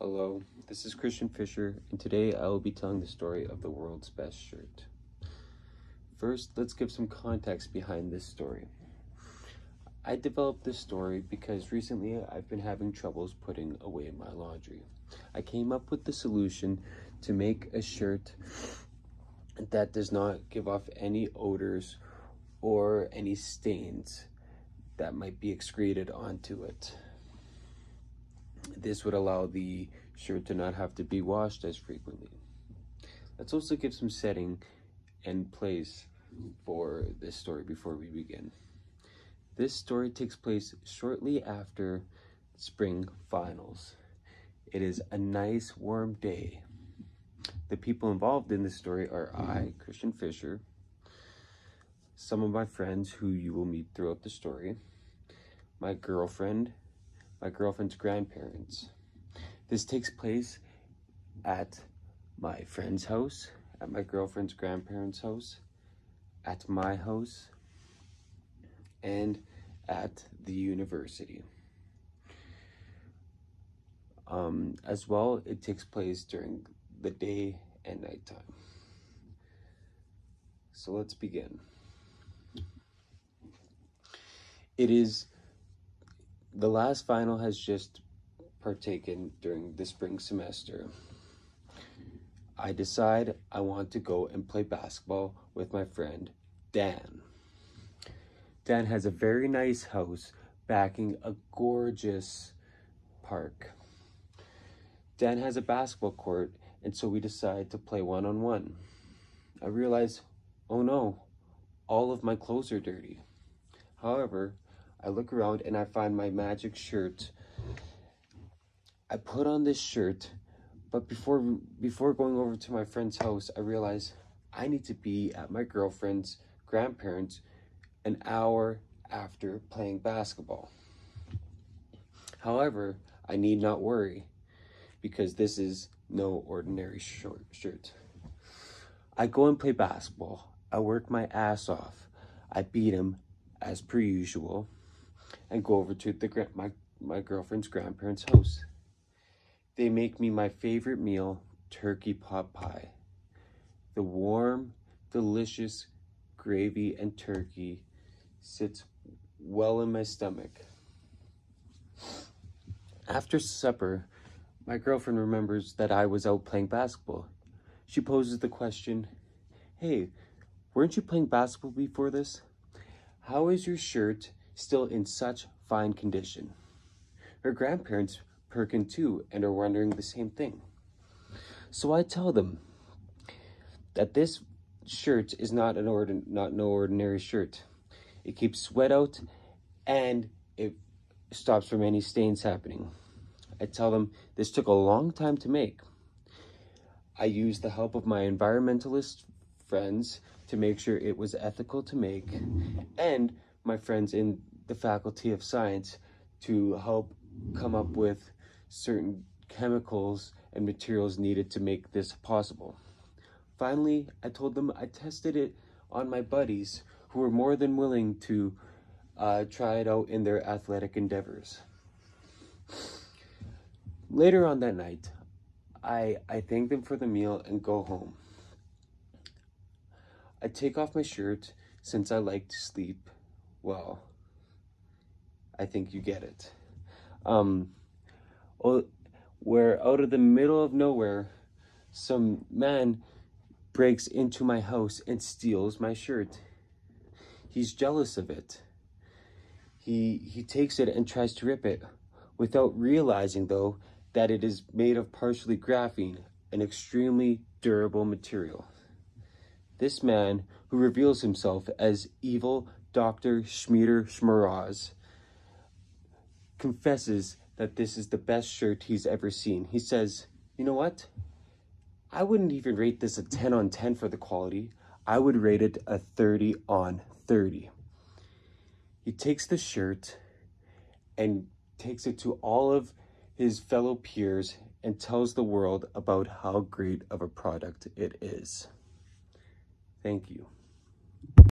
Hello, this is Christian Fischer, and today I will be telling the story of the world's best shirt. First, let's give some context behind this story. I developed this story because recently I've been having troubles putting away my laundry. I came up with the solution to make a shirt that does not give off any odors or any stains that might be excreted onto it. This would allow the shirt to not have to be washed as frequently. Let's also give some setting and place for this story before we begin. This story takes place shortly after spring finals. It is a nice warm day. The people involved in this story are I, Christian Fischer, some of my friends who you will meet throughout the story, my girlfriend, my girlfriend's grandparents. This takes place at my friend's house, at my girlfriend's grandparents' house, at my house, and at the university. Um, as well, it takes place during the day and nighttime. So let's begin. It is the last final has just partaken during the spring semester. I decide I want to go and play basketball with my friend Dan. Dan has a very nice house backing a gorgeous park. Dan has a basketball court, and so we decide to play one on one. I realize, oh no, all of my clothes are dirty. However, I look around and I find my magic shirt. I put on this shirt, but before before going over to my friend's house, I realize I need to be at my girlfriend's grandparents an hour after playing basketball. However, I need not worry because this is no ordinary short shirt. I go and play basketball. I work my ass off. I beat him as per usual and go over to the my my girlfriend's grandparents' house. They make me my favorite meal, turkey pot pie. The warm, delicious gravy and turkey sits well in my stomach. After supper, my girlfriend remembers that I was out playing basketball. She poses the question, Hey, weren't you playing basketball before this? How is your shirt still in such fine condition. Her grandparents perkin too and are wondering the same thing. So I tell them that this shirt is not an ordin not no ordinary shirt. It keeps sweat out and it stops from any stains happening. I tell them this took a long time to make. I used the help of my environmentalist friends to make sure it was ethical to make and my friends in the Faculty of Science to help come up with certain chemicals and materials needed to make this possible. Finally, I told them I tested it on my buddies who were more than willing to uh, try it out in their athletic endeavors. Later on that night, I, I thank them for the meal and go home. I take off my shirt since I like to sleep well. I think you get it. Um, where out of the middle of nowhere, some man breaks into my house and steals my shirt. He's jealous of it. He, he takes it and tries to rip it without realizing, though, that it is made of partially graphene, an extremely durable material. This man, who reveals himself as evil Dr. Schmieder Schmaraz, confesses that this is the best shirt he's ever seen. He says, you know what? I wouldn't even rate this a 10 on 10 for the quality. I would rate it a 30 on 30. He takes the shirt and takes it to all of his fellow peers and tells the world about how great of a product it is. Thank you.